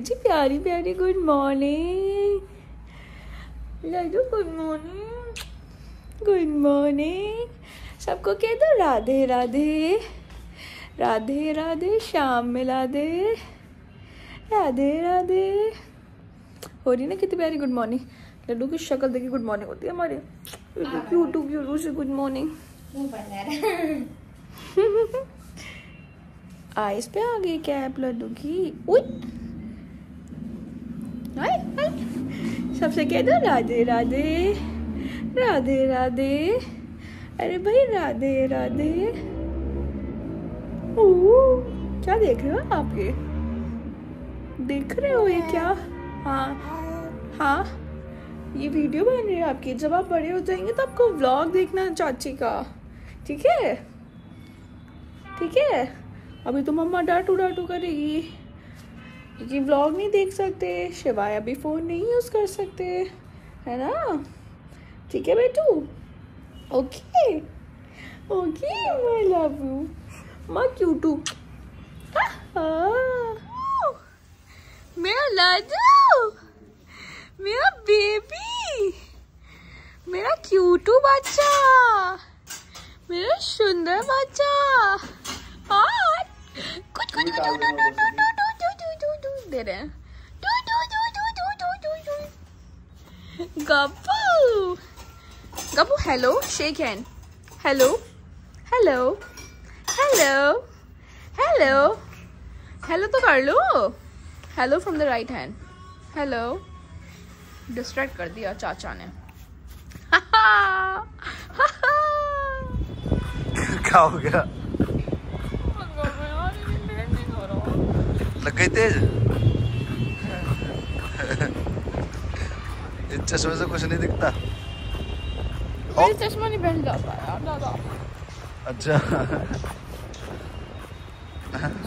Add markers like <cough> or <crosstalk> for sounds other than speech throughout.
जी प्यारी प्यारी good morning लड्डू गुड मॉर्निंग गुड मॉर्निंग सबको कह दो राधे राधे. राधे राधे शाम मिला दे राधे राधे. हो रही ना कितनी प्यारी गुड मॉर्निंग लड्डू की शक्ल देखी गुड मॉर्निंग होती है हमारे. क्यूट क्यूट से गुड मॉर्निंग <laughs> आइस पे आ गई कैप लड्डू की. उई! हाय हाय सबसे कह दो राधे राधे राधे राधे। अरे भाई राधे राधे। क्या देख रहे हो आप ये? देख रहे हो ये क्या? हाँ हाँ। ये वीडियो बन रही है आपकी। जब आप बड़े हो जाएँगे तो आपको व्लॉग देखना है चाची का। ठीक है? ठीक है? अभी तो मम्मा डांटू डांटू करेगी। क्योंकि व्लॉग नहीं देख सकते शिवाय अभी फ़ोन नहीं यूज़ कर सकते है ना ठीक है बेटू okay okay I love you माँ क्यूटू मेरा लाडू मेरा बेबी मेरा क्यूटू बच्चा मेरा सुंदर बच्चा कुछ कुछ कुछ दे रहे हैं दू दू दू दू दू दू दू दू। गबू गबू hello shake hand hello hello hello hello hello तो कर लो hello from the right hand hello distract कर दिया चाचा ने क्या हो गया? <laughs> लग गई तेज? <laughs> इस चश्मे से कुछ नहीं दिखता। मेरे चश्मा नहीं पहन जाता यार दादा। अच्छा।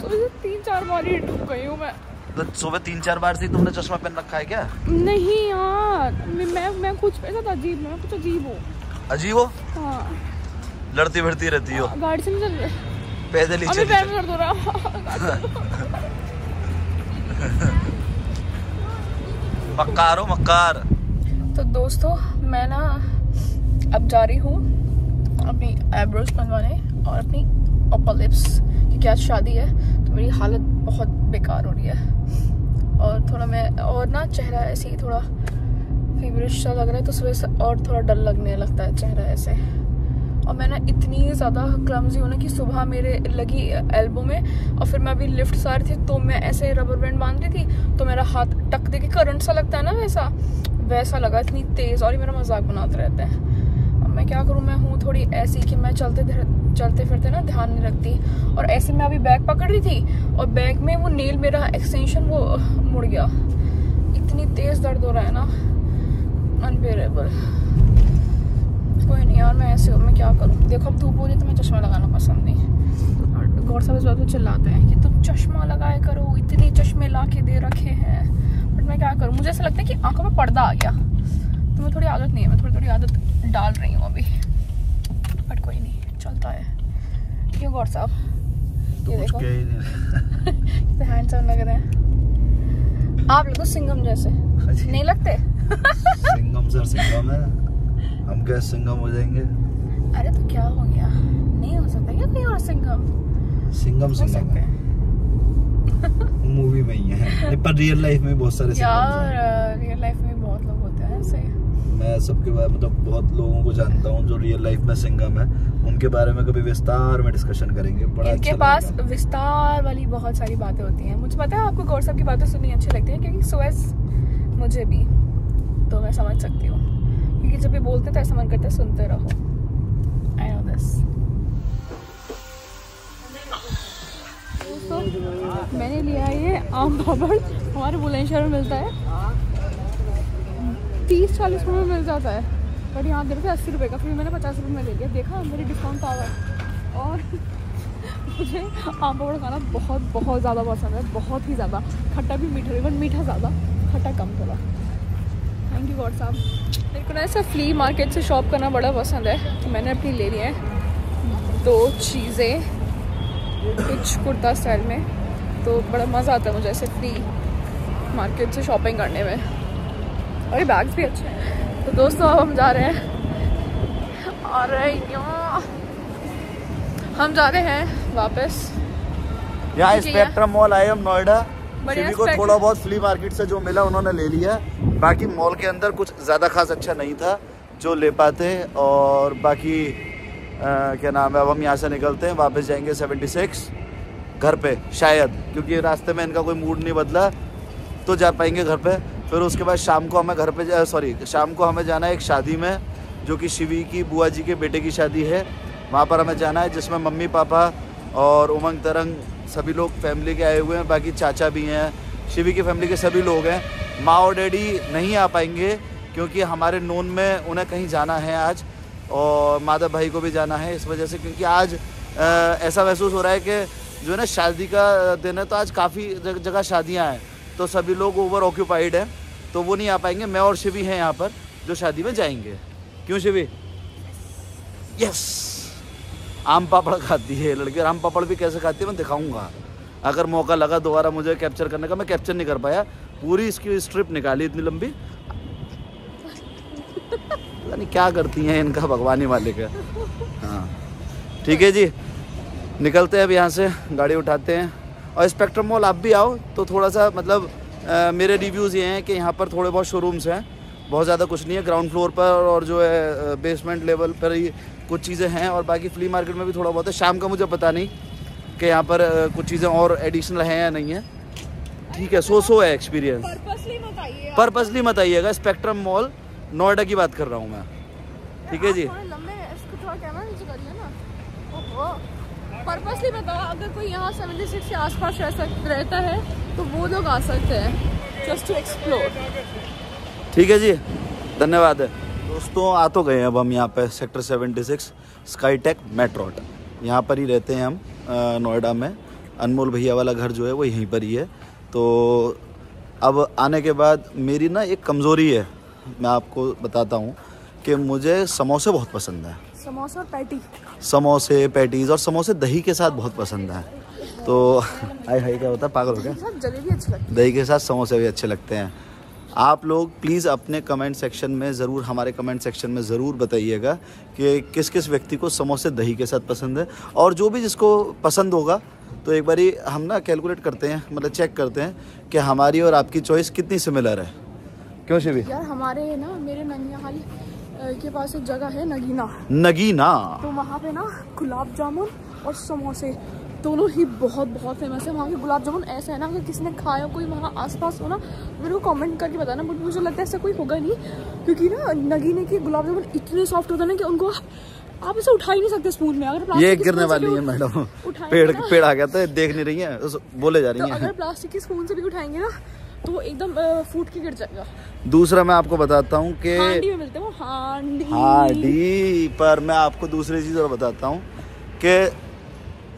सुबह तीन चार बार ही डूब गई हूँ मैं। तो सुबह तीन चार बार से तुमने चश्मा पहन रखा है क्या? नहीं यार मैं मैं, कुछ ऐसा अजीब मैं कुछ अजीब हूँ। अजीब हो? हाँ। लड़ती भिड़ती रहती हो। गाड़ी से नहीं चल रही पैदल ही चली हो रहा <laughs> <laughs> मक्कार हो, मक्कार। तो दोस्तों, मैं ना अब जा रही हूँ अपनी आईब्रोज बनवाने और अपनी अपर लिप्स क्योंकि आज शादी है। तो मेरी हालत बहुत बेकार हो रही है। और थोड़ा मैं, और ना चेहरा ऐसे ही थोड़ा फीवरिश सा लग रहा है तो सुबह से और थोड़ा डर लगने लगता है चेहरा ऐसे। और मैं ना इतनी ज़्यादा क्लमजी हूँ ना कि सुबह मेरे लगी एल्बो में और फिर मैं अभी लिफ्ट से आ रही थी तो मैं ऐसे रबर बैंड बाँध रही थी तो मेरा हाथ टक दे के करंट सा लगता है ना वैसा। वैसा लगा, इतनी तेज़ और ये मेरा मज़ाक बनाते रहते हैं। अब मैं क्या करूँ, मैं हूँ थोड़ी ऐसी कि मैं चलते चलते फिरते ना ध्यान नहीं रखती। और ऐसे मैं अभी बैग पकड़ रही थी और बैग में वो नेल मेरा एक्सटेंशन वो मुड़ गया। इतनी तेज़ दर्द हो रहा है ना। अनबेरेबल कोई नहीं यार मैं ऐसे हूँ मैं क्या करूँ? देखो अब धूप हो रही तो मैं चश्मा लगाना पसंद नहीं। और गौर साहब इस बात को चिल्लाते हैं कि तुम चश्मा लगाए करो इतने चश्मे ला के दे रखे हैं। बट मैं क्या करूँ? मुझे ऐसा लगता है कि आँखों में पर्दा आ गया। तो मैं थोड़ी आदत नहीं है मैं थोड़ी थोड़ी आदत डाल रही हूँ अभी। बट कोई नहीं चलता है। क्यों गौर साहब ये देखो। <laughs> कितने हैंडसम लग रहे हैं। आप लोग तो सिंगम जैसे। <laughs> नहीं लगते? सिंगम सर सिंगम है। हम क्या सिंगम हो जाएँगे। अरे तो क्या हो गया? नहीं हो सकता क्या कोई और सिंगम सिंगम सिंगम है। मूवी में ही है। नहीं, पर रियल लाइफ में बहुत सारे यार रियल लाइफ में बहुत लोग होते हैं ऐसे। मैं सबके बारे मतलब बहुत लोगों को जानता हूँ जो रियल लाइफ में सिंगम है। उनके बारे में कभी विस्तार में डिस्कशन करेंगे। बड़ा इनके अच्छा पास विस्तार वाली बहुत सारी बातें होती हैं। मुझे पता है आपको गौर साहब की बातें सुननी अच्छी लगती है क्योंकि सुएस मुझे भी तो मैं समझ सकती हूँ। क्योंकि जब ये बोलते हैं तो ऐसा मन करता है सुनते रहो। आई नो दिस दोस्तों मैंने लिया ये आम पापड़। हमारे बुलंदशहर में मिलता है। तीस चालीस रुपये में मिल जाता है। बट यहाँ दे रहे थे अस्सी रुपये का। फिर मैंने पचास रुपये में ले लिया। देखा मेरी डिस्काउंट पावर और <laughs> मुझे आम पापड़ खाना बहुत बहुत ज़्यादा पसंद है। बहुत ही ज़्यादा। खट्टा भी मीठा इवन मीठा ज़्यादा। खट्टा कम थोड़ा। थैंक यू गॉड साहब मेरे को ना ऐसा फ्ली मार्केट से शॉप करना बड़ा पसंद है। तो मैंने अपनी ले लिया है दो चीज़ें कुछ कुर्ता स्टाइल में। तो बड़ा मज़ा आता है मुझे ऐसे फ्री मार्केट से शॉपिंग करने में। और ये बैग्स भी अच्छे हैं। तो दोस्तों अब हम जा रहे हैं। और हम जा रहे हैं वापस। यहाँ। स्पेक्ट्रम मॉल आए हम नोएडा शिवी को थोड़ा बहुत फ्ली मार्केट से जो मिला उन्होंने ले लिया। बाकी मॉल के अंदर कुछ ज़्यादा खास अच्छा नहीं था जो ले पाते और बाकी अ, क्या नाम है अब हम यहाँ से निकलते हैं वापस जाएँगे 76 घर पे शायद क्योंकि रास्ते में इनका कोई मूड नहीं बदला तो जा पाएँगे घर पे। फिर उसके बाद शाम को हमें घर पे सॉरी शाम को हमें जाना है एक शादी में जो कि शिवी की बुआ जी के बेटे की शादी है। वहाँ पर हमें जाना है जिसमें मम्मी पापा और उमंग तरंग सभी लोग फैमिली के आए हुए हैं बाकी चाचा भी हैं शिवी की फैमिली के सभी लोग हैं। माँ और डैडी नहीं आ पाएँगे क्योंकि हमारे नोन में उन्हें कहीं जाना है आज और माधव भाई को भी जाना है इस वजह से क्योंकि आज ऐसा महसूस हो रहा है कि जो है ना शादी का दिन है तो आज काफ़ी जगह शादियाँ हैं तो सभी लोग ओवर ऑक्यूपाइड हैं तो वो नहीं आ पाएँगे। मैं और शिवी हैं यहाँ पर जो शादी में जाएँगे। क्यों शिवी? यस आम पापड़ खाती है लड़की और आम पापड़ भी कैसे खाती है मैं दिखाऊँगा। अगर मौका लगा दोबारा मुझे कैप्चर करने का मैं कैप्चर नहीं कर पाया। पूरी इसकी स्ट्रिप निकाली इतनी लंबी। पता नहीं क्या करती हैं इनका भगवानी मालिक। है। हाँ ठीक है जी। निकलते हैं अब यहाँ से गाड़ी उठाते हैं। और स्पेक्ट्रम मॉल आप भी आओ तो थोड़ा सा मतलब अ, मेरे रिव्यूज़ ये हैं कि यहाँ पर थोड़े बहुत शोरूम्स हैं। बहुत ज़्यादा कुछ नहीं है ग्राउंड फ्लोर पर और जो है बेसमेंट लेवल पर ही कुछ चीज़ें हैं और बाकी फ्ली मार्केट में भी थोड़ा बहुत है। शाम का मुझे पता नहीं कि यहाँ पर कुछ चीज़ें और एडिशनल हैं या नहीं है। ठीक है सो सो है एक्सपीरियंस पर्पसली मत आइएगा स्पेक्ट्रम मॉल नोएडा की बात कर रहा हूँ मैं। ठीक है जी? पर्पसली बताओ अगर कोई यहाँ 76 के आसपास रह सक रहता है तो वो लोग आ सकते हैं जस्ट टू एक्सप्लोर ठीक है जी धन्यवाद। है दोस्तों आ तो गए अब हम यहाँ पे सेक्टर 76 स्काई टेक मेट्रोट। यहाँ पर ही रहते हैं हम नोएडा में। अनमोल भैया वाला घर जो है वो यहीं पर ही है। तो अब आने के बाद मेरी ना एक कमज़ोरी है मैं आपको बताता हूँ कि मुझे समोसे बहुत पसंद हैं। समोसा और पैटी। समोसे पैटीज़ और समोसे दही के साथ बहुत पसंद हैं। तो हाय हाई क्या होता है? पागल हो गया। दही के साथ समोसे भी अच्छे लगते हैं। आप लोग प्लीज़ अपने कमेंट सेक्शन में ज़रूर हमारे कमेंट सेक्शन में ज़रूर बताइएगा कि किस किस व्यक्ति को समोसे दही के साथ पसंद है। और जो भी जिसको पसंद होगा तो एक बारी हम ना कैलकुलेट करते हैं मतलब चेक करते हैं कि हमारी और आपकी चॉइस कितनी सिमिलर है। क्यों शिवी? यार हमारे ना मेरे ननिहाल के पास एक जगह है नगीना। नगीना? तो वहाँ पे ना गुलाब जामुन और समोसे। दोनों ही बहुत बहुत फ़ेमस है। वहाँ के गुलाब जामुन ऐसा है ना अगर किसी ने खाया कोई वहाँ आसपास हो ना मेरे को कमेंट करके बताना बट मुझे लगता है ऐसा कोई होगा नहीं क्योंकि ना नगीने के गुलाब जामुन इतने सॉफ्ट होते हैं ना कि उनको आप- इसे उठा ही नहीं सकते स्पून में। अगर ये गिरने वाली है मैडम। पेड़ पेड़ आ गया था देख नहीं रही है बोले जा तो रही हैं। अगर प्लास्टिक की स्पून से भी उठाएँगे ना तो एकदम फूट के गिर जाएगा। दूसरा मैं आपको बताता हूँ कि हांडी में मिलते हैं वो हांडी। हाडी पर मैं आपको दूसरी चीज़ और बताता हूँ कि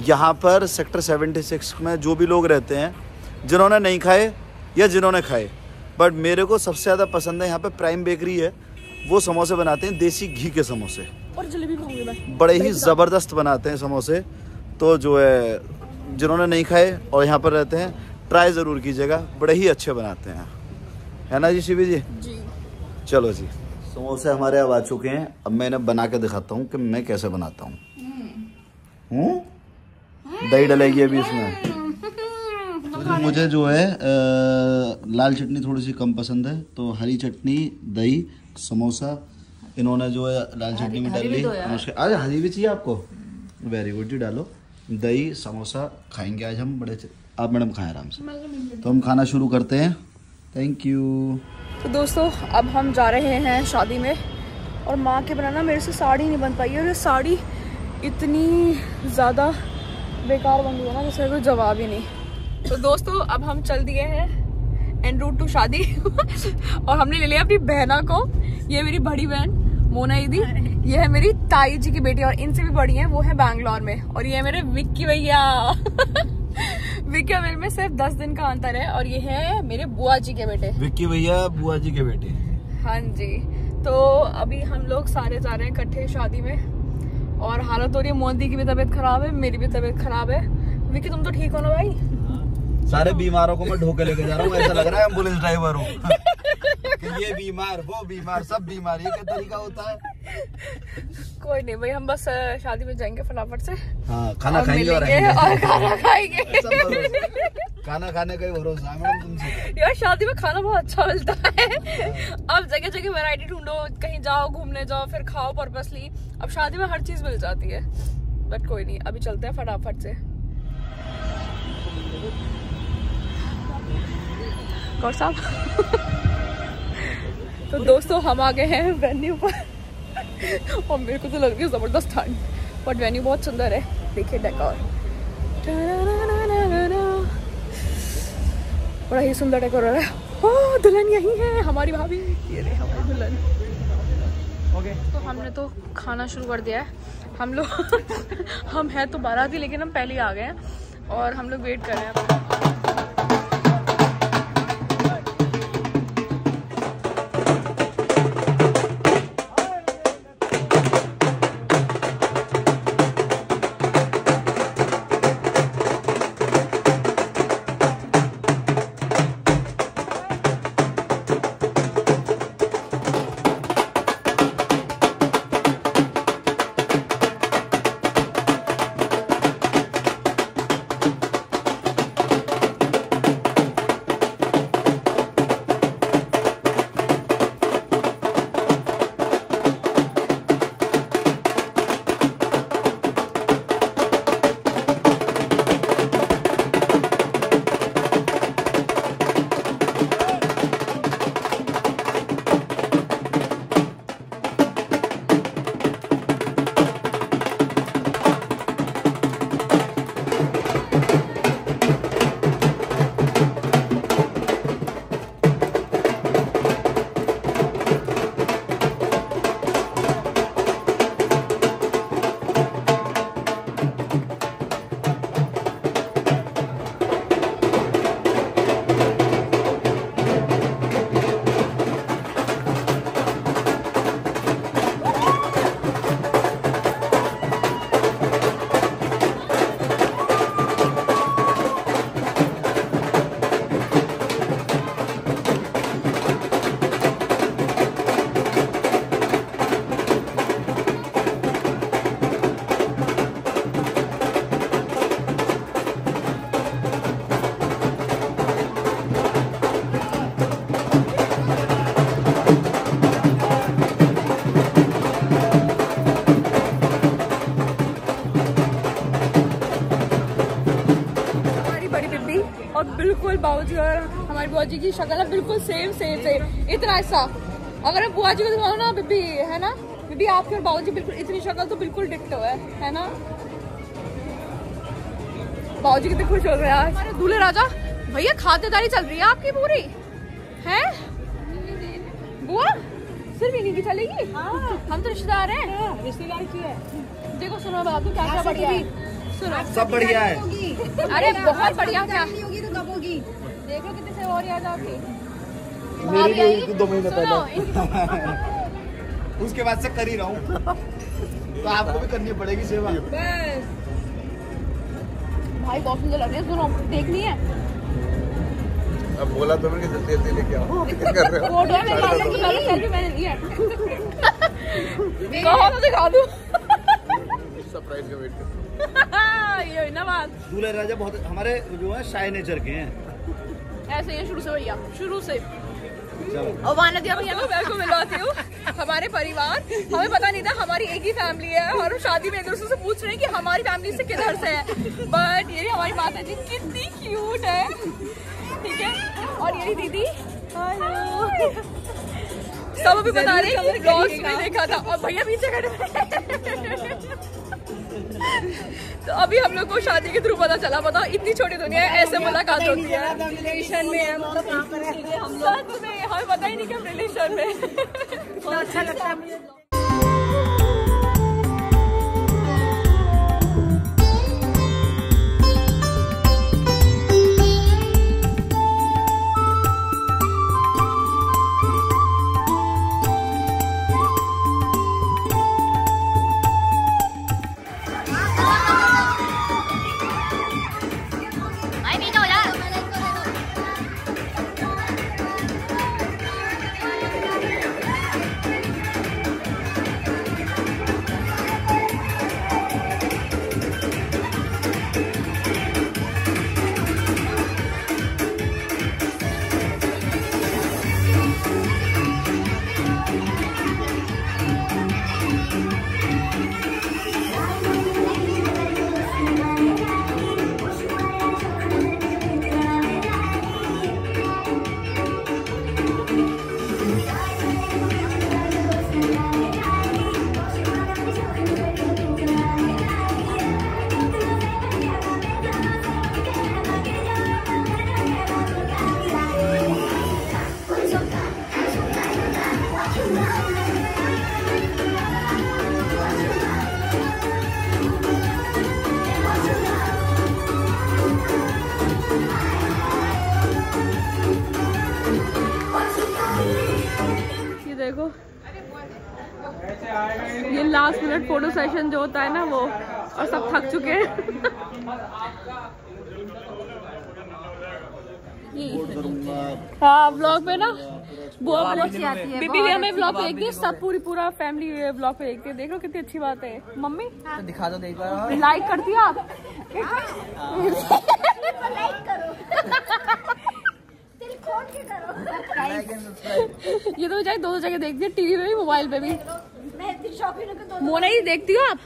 यहाँ पर सेक्टर 76 में जो भी लोग रहते हैं जिन्होंने नहीं खाए या जिन्होंने खाए बट मेरे को सबसे ज़्यादा पसंद है यहाँ पे प्राइम बेकरी है वो समोसे बनाते हैं देसी घी के समोसे। और जलेबी मैं। बड़े ही ज़बरदस्त बनाते हैं समोसे। तो जो है जिन्होंने नहीं खाए और यहाँ पर रहते हैं ट्राई ज़रूर कीजिएगा बड़े ही अच्छे बनाते हैं। है ना जी शिवी जी? जी। चलो जी। समोसे हमारे अब आ चुके हैं अब मैं इन्हें बना के दिखाता हूँ कि मैं कैसे बनाता हूँ। हूँ दही डलेगी अभी इसमें। तो मुझे जो है लाल चटनी थोड़ी सी कम पसंद है तो हरी चटनी दही समोसा इन्होंने जो है लाल चटनी में डाल ली उसके अरे हरी भी चाहिए आपको? वेरी गुड जी डालो। दही समोसा खाएँगे आज हम बड़े अच्छे- आप मैडम खाएँ आराम से। तो हम खाना शुरू करते हैं। थैंक यू तो दोस्तों अब हम जा रहे हैं शादी में और माँ के बनाना मेरे से साड़ी नहीं बन पाई और ये साड़ी इतनी ज़्यादा बेकार बन है ना जिसका कोई जवाब ही नहीं। तो दोस्तों अब हम चल दिए हैं एन रूट टू शादी। <laughs> और हमने ले लिया अपनी बहना को। ये मेरी बड़ी बहन मोना ईदी। ये है मेरी ताई जी की बेटी और इनसे भी बड़ी है वो है बैंगलोर में। और ये है मेरे विक्की भैया। <laughs> विक्की और मेरे में सिर्फ़ दस दिन का अंतर है और ये है मेरे बुआ जी के बेटे। विक्की भैया बुआ जी के बेटे। हाँ जी। तो अभी हम लोग सारे जा रहे हैं इकट्ठे शादी में। और हालत हो रही है मोदी की भी तबीयत खराब है मेरी भी तबीयत खराब है। विकी तुम तो ठीक हो ना भाई? सारे बीमारों को मैं ढोके लेके जा रहा हूँ ऐसा लग रहा है एंबुलेंस ड्राइवर हूँ। ये बीमार वो बीमार सब बीमार ये क्या तरीका होता है? कोई नहीं भाई हम बस शादी में जाएँगे फटाफट से। हाँ खाना खाएँगे और और खाना खाएँगे। खाना खाने का ही भरोसा है मैडम तुमसे। यार शादी में खाना बहुत अच्छा मिलता है। अब जगह जगह वैरायटी ढूंढो कहीं जाओ घूमने जाओ फिर खाओ पर्पसली अब शादी में हर चीज़ मिल जाती है। बट कोई नहीं, अभी चलते हैं फटाफट से। कौर साहब। तो दोस्तों, हम आ गए हैं वेन्यू पर। और मेरे को तो लग रही है ज़बरदस्त ठंड बट वेन्यू बहुत सुंदर है। देखिए डेकोर बड़ा ही सुंदर डेकोर है ओह, दुल्हन यही है, हमारी भाभी। ये हमारी दुल्हन। ओके तो हमने तो खाना शुरू कर दिया है। हम लोग <laughs> हम हैं तो बारह थी लेकिन हम पहले ही आ गए हैं और हम लोग वेट कर रहे हैं। बिल्कुल बाबूजी और हमारी बुआ जी की शक्ल है बिल्कुल सेम सेम सेम इतना ऐसा। अगर मैं बुआ जी को दिखाऊँ ना बिब्बी है ना? बिब्बी आपके और बाबूजी बिल्कुल इतनी शक्ल तो बिल्कुल डिक्टो है है ना? बाबूजी कितने खुश हो गए आज। हमारे दूल्हे राजा भैया खातेदारी चल रही है आपकी पूरी है? बुआ सिर्फ़ इन्हीं की चलेगी? हम तो रिश्तेदार हैं। रिश्तेदार की है। देखो सुनो बाबू क्या क्या बढ़िया है। सुनो। सब बढ़िया है। अरे बहुत बढ़िया क्या? और याद आके मेरी थी दो महीने पहले। <laughs> उसके बाद से कर ही रहा हूँ। तो आपको भी करनी पड़ेगी सेवा। <laughs> बस। भाई बहुत सुंदर लग रही है। सुनो देखनी है। अब बोला तो मैंने जल्दी जल्दी लेके आओ। <laughs> कर रहे हो? है की पहले सेल्फी मैंने ली है कहो तो दिखा दूँ? सरप्राइज़ का वेट कर। ये ना बात दूल्हे राजा बहुत हमारे जो है शाय नेचर के हैं। ऐसे ही शुरू से भैया शुरू से। और वानद दिया भैया। को मैं मिलवाती हूँ। हमारे परिवार हमें पता नहीं था हमारी एक ही फैमिली है और हम शादी में एक दूसरे से पूछ रहे हैं कि हमारी फैमिली से किधर से है। बट ये हमारी माता जी कितनी क्यूट है। ठीक है? और ये दीदी। सब अभी बता रहे हैं ब्लॉग्स में देखा था। और भैया पीछे खड़े। तो अभी हम लोग को शादी के थ्रू पता चला बताओ इतनी छोटी दुनिया है ऐसे मुलाकात होती है। रिलेशन में है? मतलब हमें पता ही नहीं कि हम रिलेशन में अच्छा लगता है सेशन जो होता है ना वो और सब थक चुके हैं। हाँ व्लॉग पे ना वो बीबी भी हमें व्लॉग पे देखती है सब पूरी पूरा फैमिली व्लॉग पे देखती है। देख लो कितनी अच्छी बात है। मम्मी? तो दिखा दो एक बार लाइक करती है आप? <laughs> ये तो बेचारी दो जगह देखती है टीवी पे भी मोबाइल पे भी। मोना ही देखती हो आप?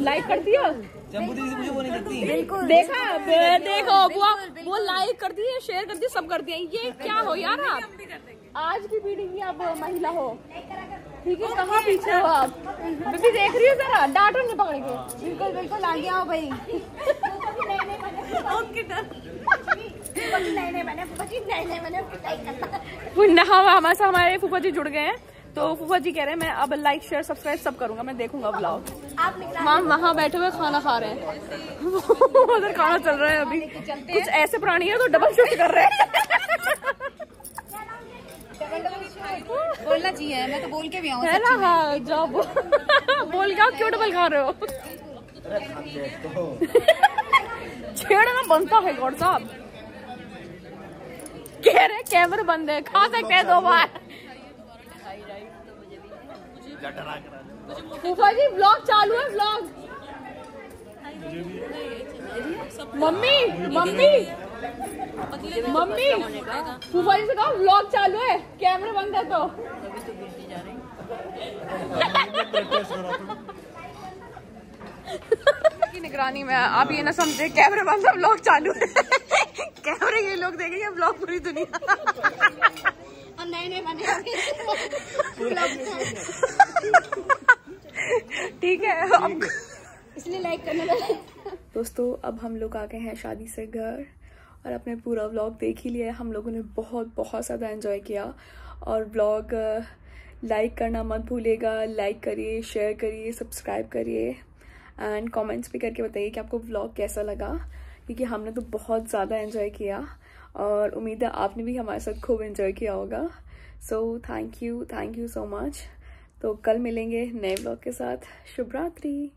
लाइक करती हो? मुझे वो नहीं दिखती। देखा? देखो वो वो लाइक करती है शेयर करती है सब करती है। ये क्या हो यार आप? आज की मीटिंग में आप महिला हो। ठीक है कहाँ पीछे हो आप? बेबी देख रही हो जरा? डांटो नहीं पकड़ के बिल्कुल बिल्कुल आगे आओ भाई। <laughs> वो हमारे फूफा जी जुड़ गए हैं। तो फूफा जी कह रहे हैं मैं अब लाइक शेयर सब्सक्राइब सब करूँगा मैं देखूँगा ब्लॉग हम वहाँ बैठे हुए खाना खा रहे हैं। <laughs> उधर खाना चल रहा है अभी। कुछ ऐसे प्राणी है तो डबल शिफ्ट कर रहे हैं। बोलना चाहिए मैं तो बोल के भी आऊँ है ना? हाँ जाओ बोल क्या क्यों डबल खा रहे हो? छेड़ना बनता है गौर साहब। कह रहे कैमरे बंद है खा सकते हैं दो बार। फूफा जी व्लॉग चालू है व्लॉग मम्मी मम्मी। मम्मी फूफा जी से कहा व्लॉग चालू है कैमरे बंद है तो। की निगरानी में आप ये ना समझे कैमरे बंद है व्लॉग चालू है। <laughs> कैमरे ये लोग देखेंगे व्लॉग पूरी दुनिया। और नए नए बने ठीक है अब इसलिए लाइक करना दोस्तों अब हम लोग आ गए हैं शादी से घर और अपने पूरा व्लॉग देख ही लिया हम लोगों ने बहुत बहुत ज़्यादा एंजॉय किया। और व्लॉग लाइक करना मत भूलेगा। लाइक करिए शेयर करिए सब्सक्राइब करिए। एंड कमेंट्स भी करके बताइए कि आपको व्लॉग कैसा लगा। क्योंकि हमने तो बहुत ज़्यादा एंजॉय किया। और उम्मीद है आपने भी हमारे साथ खूब इन्जॉय किया होगा। So thank you thank you so much तो कल मिलेंगे नए ब्लॉग के साथ। शुभ रात्रि